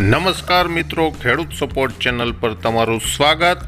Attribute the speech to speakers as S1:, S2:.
S1: નમસ્કાર મિત્રો ખેડૂત સપોર્ટ ચેનલ પર તમારું સ્વાગત